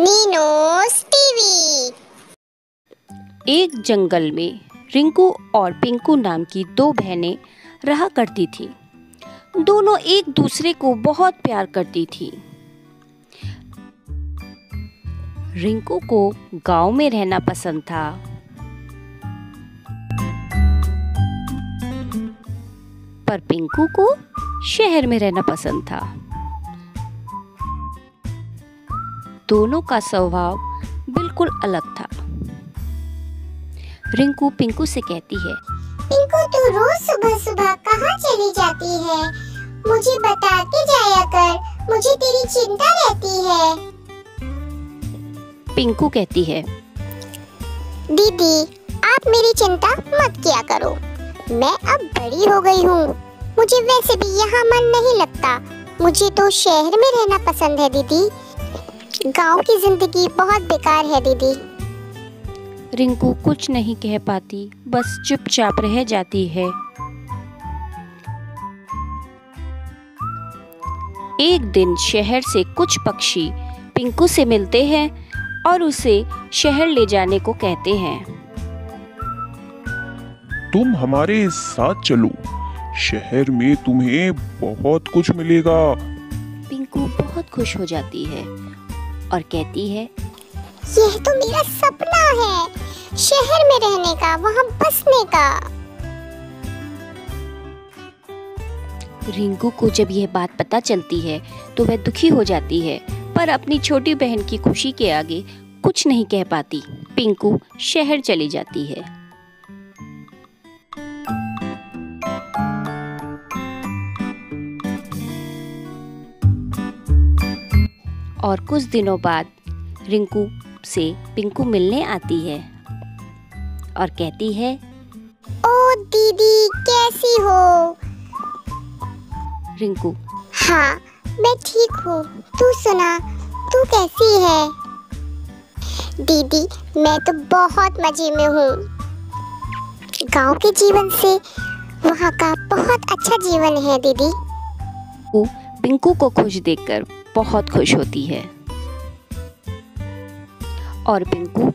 Rhinos TV एक जंगल में रिंकू और पिंकू नाम की दो बहनें रहा करती थी। दोनों एक दूसरे को बहुत प्यार करती थी। रिंकू को गाँव में रहना पसंद था। पर पिंकू को शहर में रहना पसंद था। दोनों का स्वभाव बिल्कुल अलग था। रिंकू पिंकू से कहती है पिंकू तू रोज सुबह सुबह कहाँ चली जाती है? मुझे बता के जाया कर मुझे तेरी चिंता रहती है। पिंकू कहती है दीदी आप मेरी चिंता मत किया करो। मैं अब बड़ी हो गई हूँ। मुझे वैसे भी यहाँ मन नहीं लगता। मुझे तो शहर में रहना पसंद है दीदी। गाँव की ज़िंदगी बहुत बेकार है दीदी। रिंकू कुछ नहीं कह पाती बस चुपचाप रह जाती है। एक दिन शहर से कुछ पक्षी पिंकू से मिलते हैं और उसे शहर ले जाने को कहते हैं। तुम हमारे साथ चलो। शहर में तुम्हें बहुत कुछ मिलेगा। पिंकू बहुत खुश हो जाती है और कहती है यह तो मेरा सपना है शहर में रहने का वहाँ बसने का. रिंकू को जब यह बात पता चलती है तो वह दुखी हो जाती है पर अपनी छोटी बहन की खुशी के आगे कुछ नहीं कह पाती। पिंकू शहर चली जाती है। और कुछ दिनों बाद रिंकू से पिंकू मिलने आती है और कहती है ओ दीदी कैसी हो? रिंकू हाँ मैं ठीक हूँ। तू सुना तू कैसी है? दीदी मैं तो बहुत मज़े में हूँ। गाँव के जीवन से वहाँ का बहुत अच्छा जीवन है दीदी। पिंकू को खुश देखकर बहुत खुश होती है। और पिंकू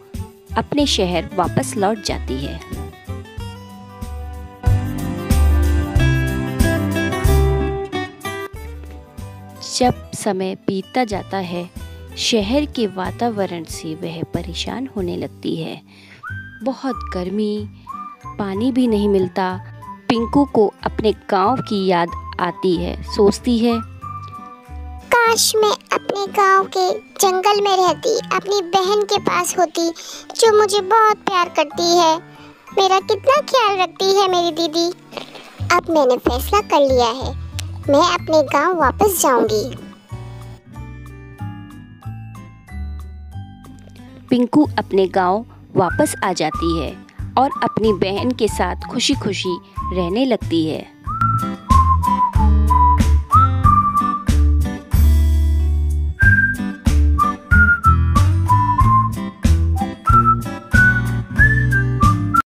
अपने शहर वापस लौट जाती है। जब समय बीतता जाता है, शहर के वातावरण से वह परेशान होने लगती है। बहुत गर्मी, पानी भी नहीं मिलता। पिंकू को अपने गाँव की याद आती है, सोचती है काश मैं अपने गाँव के जंगल में रहती, अपनी बहन के पास होती, जो मुझे बहुत प्यार करती है। मेरा कितना ख्याल रखती है मेरी दीदी। अब मैंने फैसला कर लिया है। मैं अपने गाँव वापस जाऊँगी। पिंकू अपने गाँव वापस आ जाती है और अपनी बहन के साथ खुशी खुशी रहने लगती है।